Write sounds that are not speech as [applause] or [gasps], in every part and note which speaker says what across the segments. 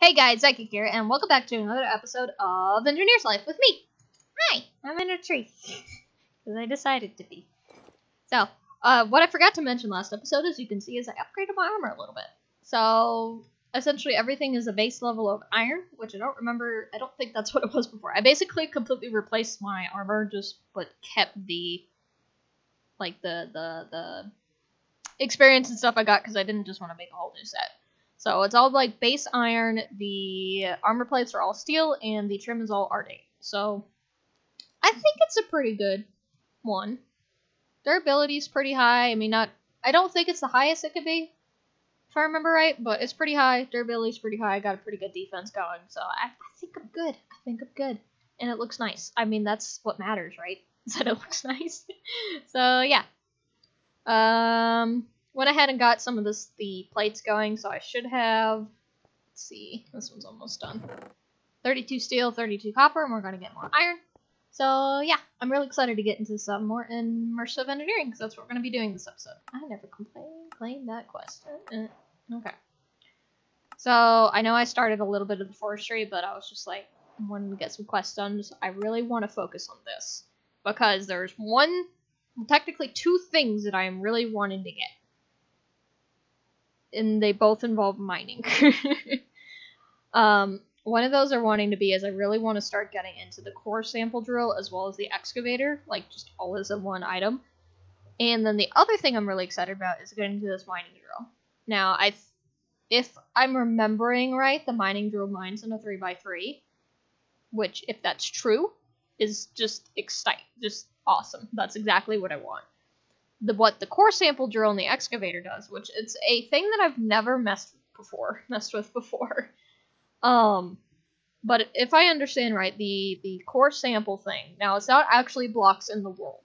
Speaker 1: Hey guys, Zykic here, and welcome back to another episode of Engineer's Life with me. Hi, I'm in a tree. [laughs] Because I decided to be. So, uh, what I forgot to mention last episode, as you can see, is I upgraded my armor a little bit. So, essentially everything is a base level of iron, which I don't remember, I don't think that's [laughs] what it was before. I basically completely replaced my armor, just, but kept the, like, the, the, the experience and stuff I got, because I didn't just want to make a whole new set. So it's all like base iron, the armor plates are all steel, and the trim is all Ardite. So I think it's a pretty good one. Durability is pretty high. I mean, not. I don't think it's the highest it could be, if I remember right, but it's pretty high. Durability is pretty high. I got a pretty good defense going, so I, I think I'm good. I think I'm good, and it looks nice. I mean, that's what matters, right? Is [laughs] that it looks [laughs] nice. so yeah. Um went ahead and got some of this the plates going, so I should have let's see, this one's almost done. 32 steel, 32 copper, and we're gonna get more iron. So yeah, I'm really excited to get into some more immersive engineering because that's what we're gonna be doing this episode. I never complained claim that quest. Uh, okay. So I know I started a little bit of the forestry, but I was just like, I wanted to get some quests done. So I really want to focus on this because there's one, technically two things that I am really wanting to get and they both involve mining. [laughs] um, one of those are wanting to be is I really want to start getting into the core sample drill as well as the excavator, like just all as a one item. And then the other thing I'm really excited about is getting into this mining drill. Now, I, if I'm remembering right, the mining drill mines in a three x three, which if that's true, is just excite, just awesome. That's exactly what I want the what the core sample drill and the excavator does, which it's a thing that I've never messed before, [laughs] messed with before. Um, but if I understand right, the the core sample thing now it's not actually blocks in the world.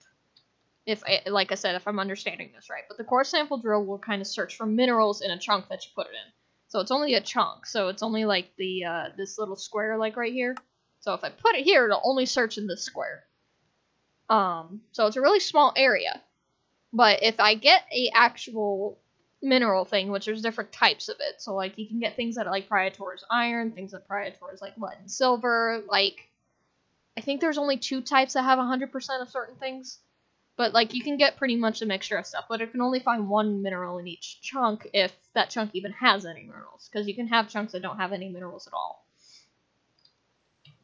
Speaker 1: If I, like I said, if I'm understanding this right, but the core sample drill will kind of search for minerals in a chunk that you put it in. So it's only a chunk, so it's only like the uh, this little square like right here. So if I put it here, it'll only search in this square. Um, so it's a really small area. But if I get a actual mineral thing, which there's different types of it, so like you can get things that are like Priator's iron, things that Priator's like lead and silver, like I think there's only two types that have 100% of certain things. But like you can get pretty much a mixture of stuff, but it can only find one mineral in each chunk if that chunk even has any minerals, because you can have chunks that don't have any minerals at all.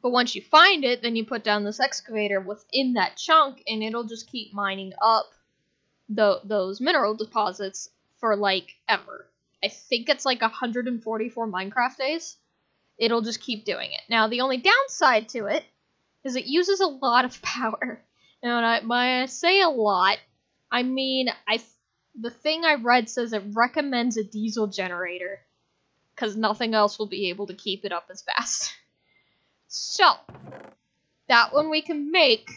Speaker 1: But once you find it, then you put down this excavator within that chunk, and it'll just keep mining up the those mineral deposits for like ever. I think it's like 144 Minecraft days. It'll just keep doing it. Now the only downside to it is it uses a lot of [laughs] power. And when I, when I say a lot, I mean I the thing I read says it recommends a diesel generator because nothing else will be able to keep it up as fast. [laughs] So that one we can make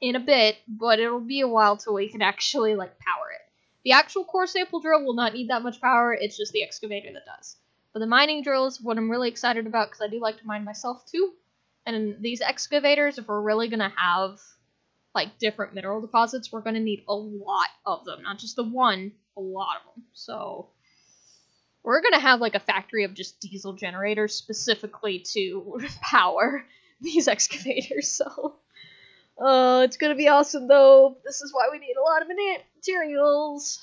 Speaker 1: in a bit, but it'll be a while till we can actually like power it. The actual core sample drill will not need that much power, it's just the excavator that does. But the mining drill is what I'm really excited about because I do like to mine myself too. And these excavators, if we're really gonna have like different mineral deposits, we're gonna need a lot of them, not just the one, a lot of them. So we're gonna have like a factory of just diesel generators specifically to [laughs] power these excavators. So Oh, it's gonna be awesome though. This is why we need a lot of materials.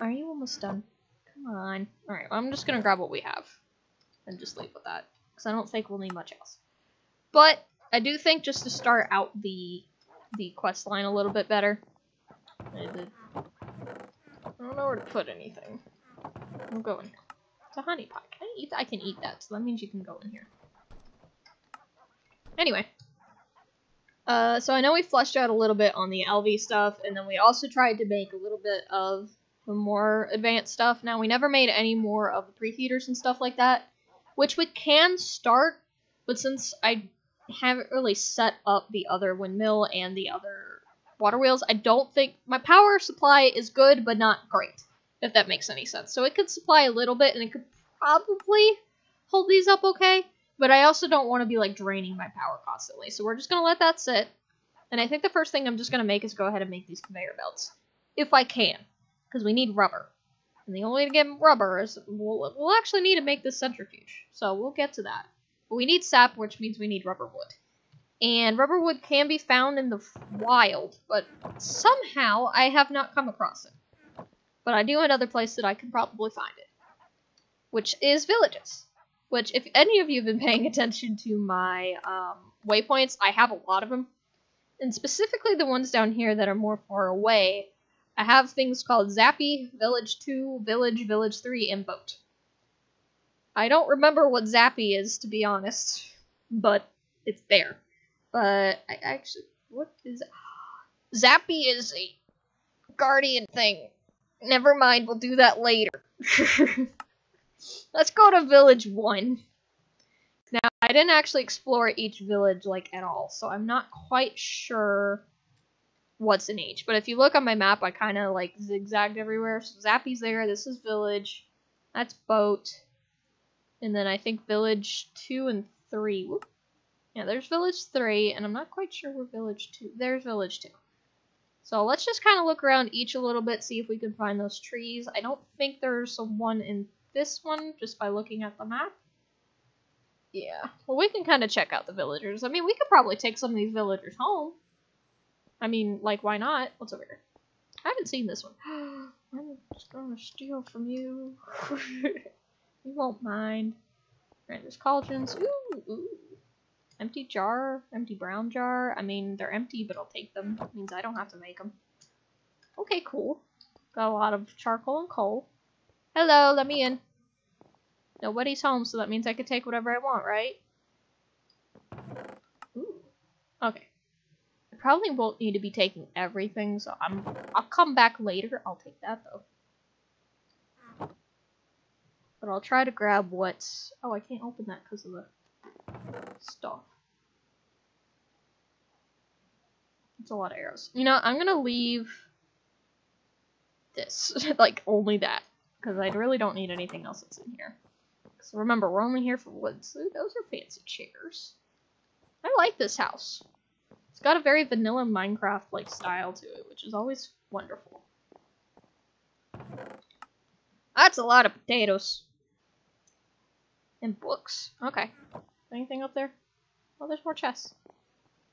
Speaker 1: Are you almost done? Come on. Alright, well, I'm just gonna grab what we have. And just leave with that. Because I don't think we'll need much else. But, I do think just to start out the the quest line a little bit better. I, don't know where to put anything. I'm going. It's a honey pot. Can I eat that? I can eat that, so that means you can go in here. Anyway, uh, so I know we fleshed out a little bit on the LV stuff, and then we also tried to make a little bit of the more advanced stuff. Now, we never made any more of the preheaters and stuff like that, which we can start, but since I haven't really set up the other windmill and the other water wheels, I don't think my power supply is good, but not great, if that makes any sense. So it could supply a little bit, and it could probably hold these up okay, but I also don't want to be like draining my power constantly. So we're just going to let that sit. And I think the first thing I'm just going to make is go ahead and make these conveyor belts. If I can. Because we need rubber. And the only way to get rubber is we'll, we'll actually need to make this centrifuge. So we'll get to that. But we need sap, which means we need rubber wood. And rubber wood can be found in the wild, but somehow I have not come across it. But I do another place that I can probably find it, which is villages. Which, if any of you have been paying attention to my um, waypoints, I have a lot of them. And specifically the ones down here that are more far away, I have things called Zappy, Village 2, Village, Village 3, and Boat. I don't remember what Zappy is, to be honest, but it's there. But I actually, what is [gasps] Zappy is a guardian thing. Never mind, we'll do that later. [laughs] Let's go to Village 1. Now, I didn't actually explore each village, like, at all, so I'm not quite sure what's in each. But if you look on my map, I kind of, like, zigzagged everywhere. So Zappy's there, this is Village, that's Boat, and then I think Village 2 and 3. Whoop. Yeah, there's Village 3, and I'm not quite sure where Village 2... There's Village 2. So let's just kind of look around each a little bit, see if we can find those trees. I don't think there's a one in this one, just by looking at the map. Yeah, well, we can kind of check out the villagers. I mean, we could probably take some of these villagers home. I mean, like, why not? What's over here? I haven't seen this one. [gasps] I'm just gonna steal from you. [laughs] you won't mind. Right, there's cauldrons. Ooh, ooh. Empty jar, empty brown jar. I mean, they're empty, but I'll take them. It means I don't have to make them. Okay, cool. Got a lot of charcoal and coal. Hello, let me in. Nobody's home, so that means I can take whatever I want, right? Ooh. Okay. I probably won't need to be taking everything, so I'm I'll come back later. I'll take that though. But I'll try to grab what's oh I can't open that because of the stuff. It's a lot of arrows. You know, I'm gonna leave this. [laughs] like, only that. Because I really don't need anything else that's in here. So remember, we're only here for woods. Those are fancy chairs. I like this house. It's got a very vanilla Minecraft-like style to it, which is always wonderful. That's a lot of potatoes. And books. Okay. Anything up there? Oh, there's more chests.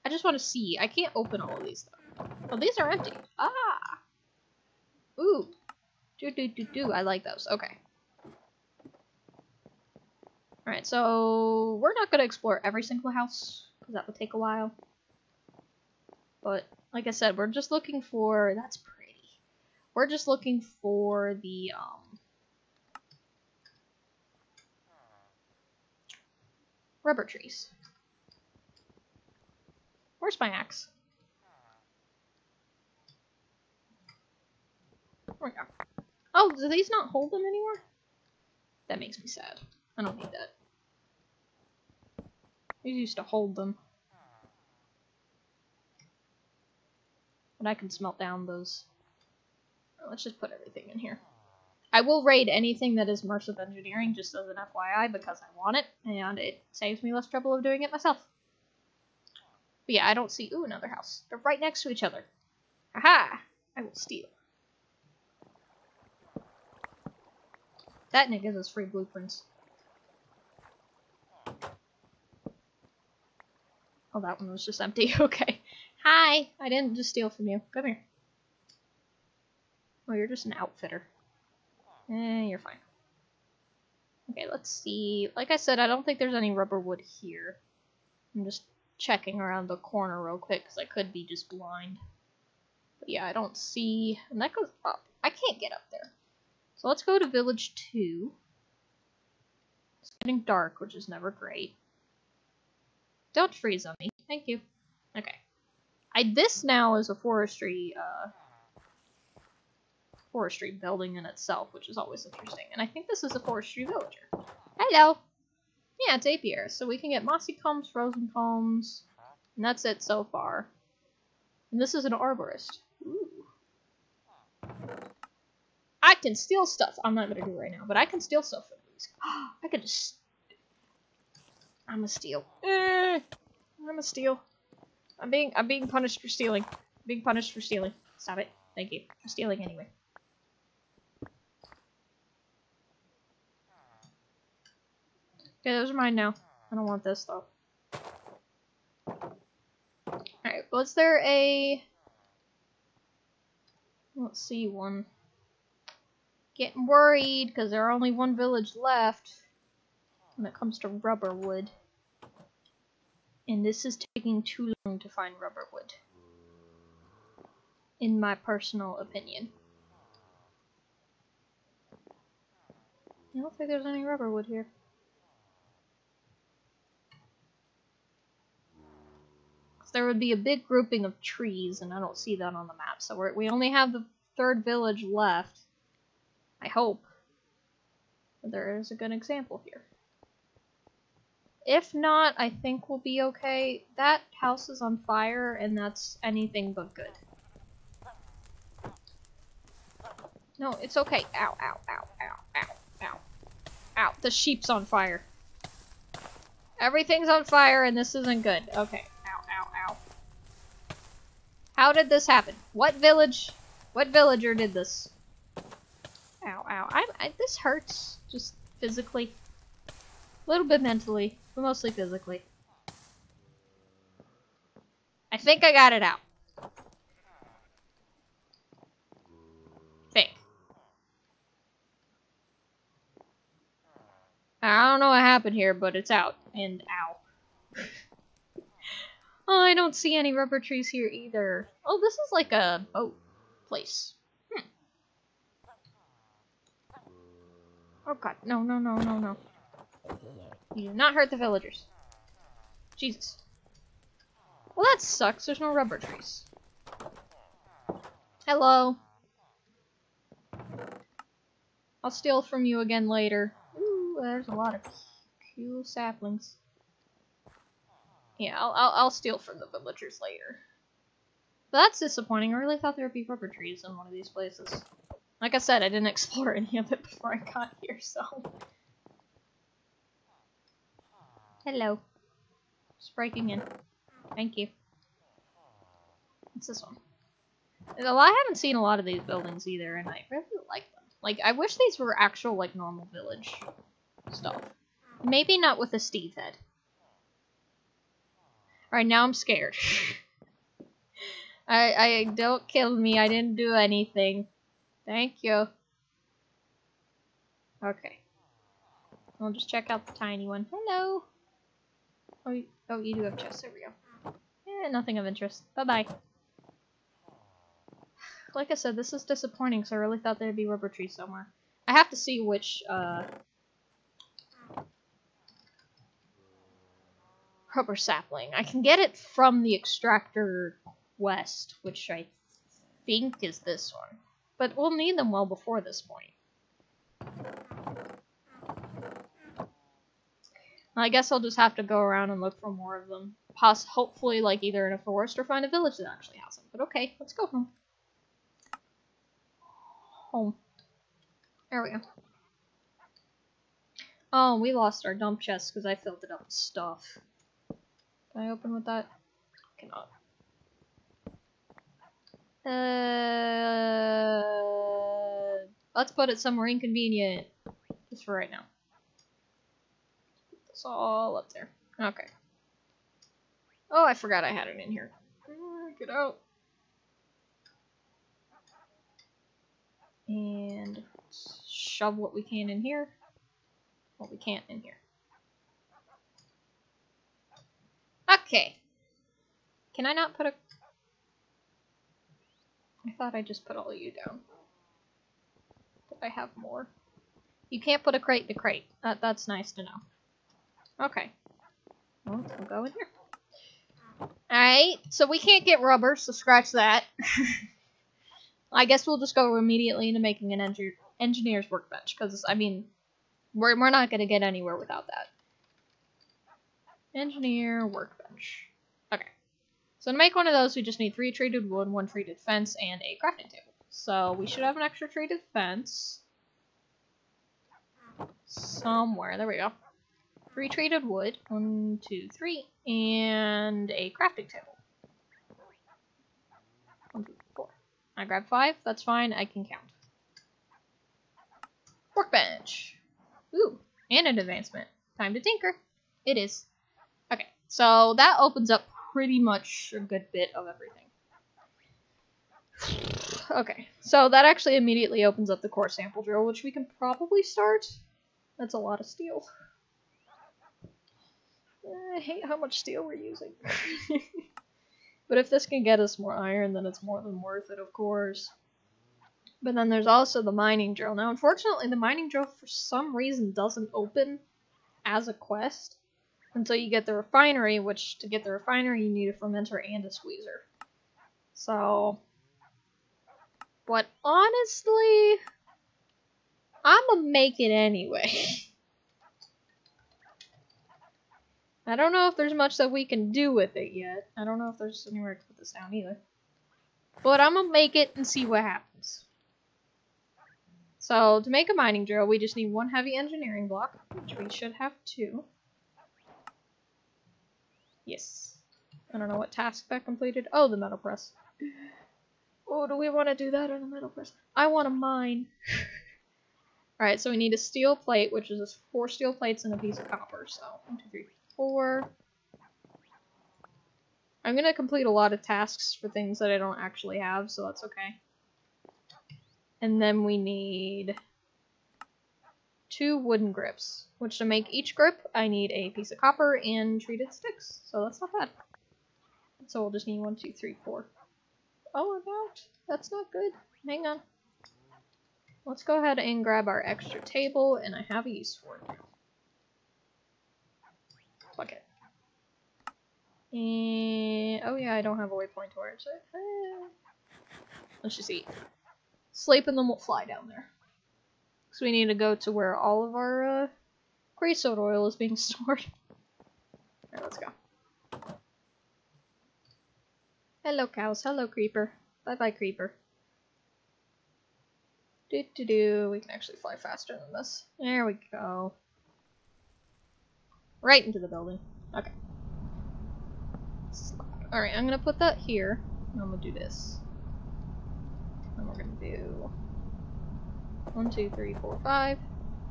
Speaker 1: I just want to see. I can't open all of these, though. Oh, these are empty. Ah! Ooh. Do, do, do, do. I like those. Okay. Alright, so we're not going to explore every single house, because that would take a while. But, like I said, we're just looking for... That's pretty. We're just looking for the, um... Rubber trees. Where's my axe? There we go. Oh, do these not hold them anymore? That makes me sad. I don't need that. These used to hold them. But I can smelt down those. Let's just put everything in here. I will raid anything that is immersive engineering just as an FYI because I want it, and it saves me less trouble of doing it myself. But yeah, I don't see- ooh, another house. They're right next to each other. Aha! I will steal. That nigga gives us free blueprints. Oh, that one was just empty. [laughs] okay. Hi! I didn't just steal from you. Come here. Oh, you're just an outfitter. Eh, you're fine. Okay, let's see. Like I said, I don't think there's any rubber wood here. I'm just checking around the corner real quick, because I could be just blind. But yeah, I don't see... And that goes up. I can't get up there. So let's go to Village 2. It's getting dark, which is never great. Don't freeze on me. Thank you. Okay. I This now is a forestry, uh, forestry building in itself, which is always interesting. And I think this is a forestry villager. Hello! Yeah, it's Apiary, so we can get mossy combs, frozen combs, and that's it so far. And this is an arborist. Ooh. I can steal stuff. I'm not gonna do it right now, but I can steal stuff from these. [gasps] I could just... I'm a steal. Eh, I'm a steal. I'm being I'm being punished for stealing. I'm being punished for stealing. Stop it. Thank you. I'm stealing anyway. Okay, those are mine now. I don't want this though. Alright, was there a let's see one. Getting worried because there are only one village left when it comes to rubber wood. And this is taking too long to find rubber wood. In my personal opinion. I don't think there's any rubber wood here. there would be a big grouping of trees, and I don't see that on the map. So we we only have the third village left. I hope. There is a good example here. If not, I think we'll be okay. That house is on fire, and that's anything but good. No, it's okay. Ow, ow, ow, ow, ow, ow. Ow, the sheep's on fire. Everything's on fire, and this isn't good. Okay. Ow, ow, ow. How did this happen? What village? What villager did this? Ow, ow. I, I, this hurts. Just physically. A little bit mentally, but mostly physically. I think I got it out. Think. I don't know what happened here, but it's out. And ow. [laughs] Oh, I don't see any rubber trees here either. Oh, this is like a boat place. Hmm. Oh god, no, no, no, no, no. You do not hurt the villagers. Jesus. Well, that sucks. There's no rubber trees. Hello. I'll steal from you again later. Ooh, there's a lot of cool saplings. Yeah, I'll, I'll, I'll steal from the villagers later. But that's disappointing. I really thought there would be rubber trees in one of these places. Like I said, I didn't [laughs] explore any of it before I got here, so... Hello. Just breaking in. Thank you. What's this one? Well, I haven't seen a lot of these buildings either, and I really like them. Like, I wish these were actual, like, normal village stuff. Maybe not with a Steve head. Alright, now I'm scared. [laughs] I, I, don't kill me. I didn't do anything. Thank you. Okay. I'll just check out the tiny one. Hello. Oh, you, oh, you do have chests. There we go. Yeah, nothing of interest. Bye-bye. Like I said, this is disappointing, because I really thought there'd be rubber trees somewhere. I have to see which, uh, rubber sapling. I can get it from the extractor west, which I think is this one. But we'll need them well before this point. I guess I'll just have to go around and look for more of them. Poss hopefully, like, either in a forest or find a village that actually has them. But okay, let's go home. Home. There we go. Oh, we lost our dump chest because I filled it up with stuff. Can I open with that? I Cannot. Uh, let's put it somewhere inconvenient. Just for right now. This all up there. Okay. Oh, I forgot I had it in here. Ah, get out. And shove what we can in here. What we can't in here. Okay. Can I not put a... I thought I just put all of you down. Did I have more? You can't put a crate to crate. That, that's nice to know. Okay. Well, we'll go in here. Alright, so we can't get rubber, so scratch that. [laughs] I guess we'll just go immediately into making an engi engineer's workbench, because, I mean, we're, we're not going to get anywhere without that. Engineer workbench. Okay. So to make one of those, we just need three treated wood, one treated fence, and a crafting table. So we should have an extra treated fence. Somewhere. There we go. Three treated wood. One, two, three. And a crafting table. One, two, four. I grabbed five. That's fine. I can count. Workbench. Ooh. And an advancement. Time to tinker. It is. Okay, so that opens up pretty much a good bit of everything. Okay, so that actually immediately opens up the core sample drill, which we can probably start. That's a lot of steel. I hate how much steel we're using. [laughs] but if this can get us more iron, then it's more than worth it, of course. But then there's also the mining drill. Now, unfortunately, the mining drill for some reason doesn't open as a quest until you get the refinery, which to get the refinery, you need a fermenter and a squeezer. So, but honestly, I'm gonna make it anyway. [laughs] I don't know if there's much that we can do with it yet. I don't know if there's anywhere to put this down either. But I'm gonna make it and see what happens. So, to make a mining drill, we just need one heavy engineering block, which we should have two. Yes. I don't know what task that completed. Oh, the metal press. Oh, do we want to do that on the metal press? I want to mine. [laughs] Alright, so we need a steel plate, which is four steel plates and a piece of copper. So, one, two, three, four. I'm to complete a lot of tasks for things that I don't actually have, so that's okay. And then we need two wooden grips, which to make each grip, I need a piece of copper and treated sticks. So that's not bad. So we'll just need one, two, three, four. Oh, about. That's not good. Hang on. Let's go ahead and grab our extra table, and I have a use for it. Fuck it. And, oh yeah, I don't have a waypoint towards it. Eh. Let's just eat. Sleep and then we'll fly down there. Because we need to go to where all of our uh, oil is being [laughs] stored. Alright, let's go. Hello cows, hello creeper. Bye bye creeper. Do do do. We can actually fly faster than this. There we go. Right into the building. Okay. Alright, I'm gonna put that here. And I'm gonna do this. And we're gonna do one, two, three, four, five.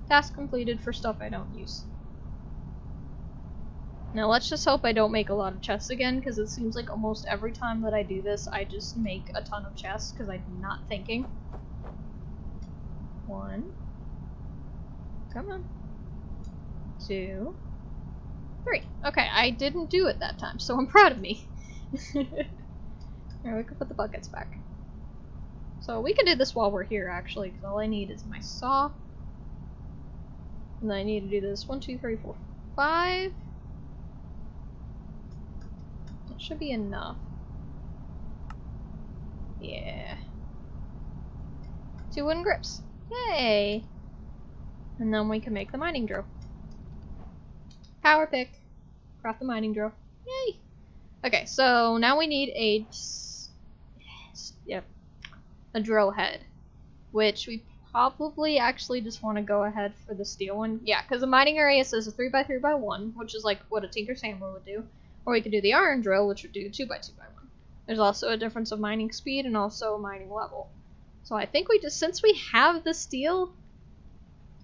Speaker 1: Task completed for stuff I don't use. Now let's just hope I don't make a lot of chests again, because it seems like almost every time that I do this, I just make a ton of chests, because I'm not thinking. One. Come on. Two. Three. Okay, I didn't do it that time, so I'm proud of me. [laughs] Alright, we can put the buckets back. So we can do this while we're here, actually, because all I need is my saw. And I need to do this. One, two, three, four, five. That should be enough. Yeah. Two wooden grips. Yay! And then we can make the mining drill. Power pick. Craft the mining drill. Yay! Okay, so now we need a... Yep. A drill head. Which we probably actually just want to go ahead for the steel one. Yeah, because the mining area says a 3x3x1, which is like what a Tinker Hammer would do. Or we could do the iron drill, which would do 2x2x1. There's also a difference of mining speed and also mining level. So I think we just, since we have the steel,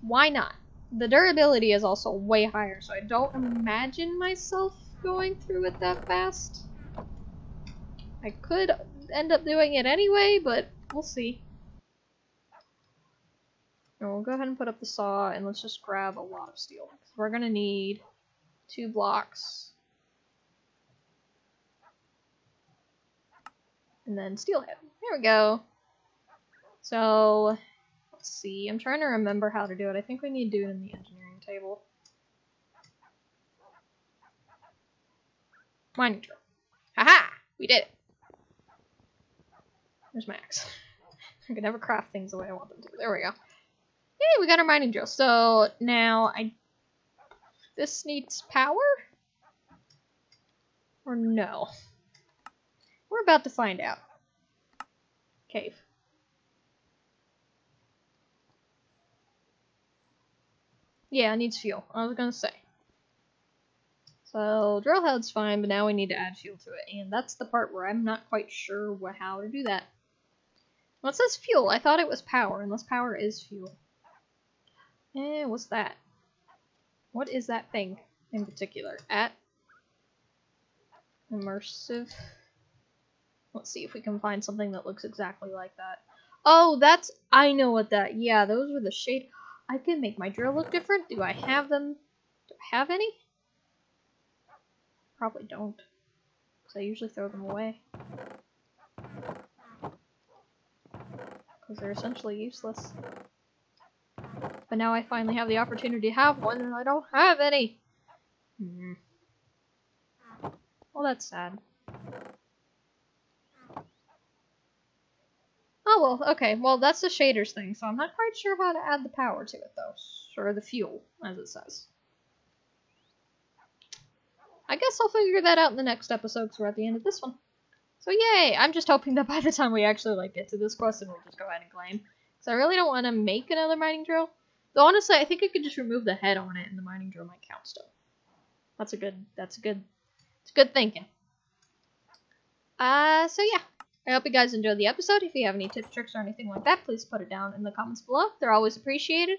Speaker 1: why not? The durability is also way higher, so I don't imagine myself going through it that fast. I could end up doing it anyway, but we'll see. And we'll go ahead and put up the saw, and let's just grab a lot of steel. We're gonna need two blocks. And then steelhead. There we go. So, see. I'm trying to remember how to do it. I think we need to do it in the engineering table. Mining drill. Haha! We did it! There's my axe. [laughs] I can never craft things the way I want them to. There we go. Yay, we got our mining drill. So, now, I... This needs power? Or no? We're about to find out. Cave. Yeah, it needs fuel. I was gonna say. So, drill head's fine, but now we need to add fuel to it. And that's the part where I'm not quite sure what, how to do that. Well, it says fuel. I thought it was power, unless power is fuel. Eh, what's that? What is that thing in particular? At immersive. Let's see if we can find something that looks exactly like that. Oh, that's I know what that. Yeah, those were the shade. I can make my drill look different. Do I have them? Do I have any? Probably don't. Because I usually throw them away. Because they're essentially useless. But now I finally have the opportunity to have one and I don't have any. Hmm. Well, that's sad. Oh well, okay. Well, that's the shaders thing, so I'm not quite sure how to add the power to it, though. Or the fuel, as it says. I guess I'll figure that out in the next episode, because we're at the end of this one. So yay! I'm just hoping that by the time we actually like get to this quest, and we'll just go ahead and claim. Because I really don't want to make another mining drill. Though honestly, I think I could just remove the head on it, and the mining drill might count still. That's a good. That's a good. It's good thinking. Uh, so yeah. I hope you guys enjoyed the episode. If you have any tips, tricks, or anything like that, please put it down in the comments below. They're always appreciated.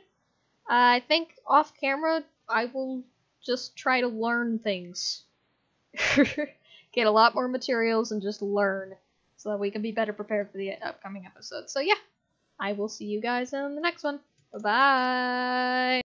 Speaker 1: Uh, I think off camera, I will just try to learn things. [laughs] Get a lot more materials and just learn so that we can be better prepared for the upcoming episodes. So yeah, I will see you guys in the next one. Bye-bye!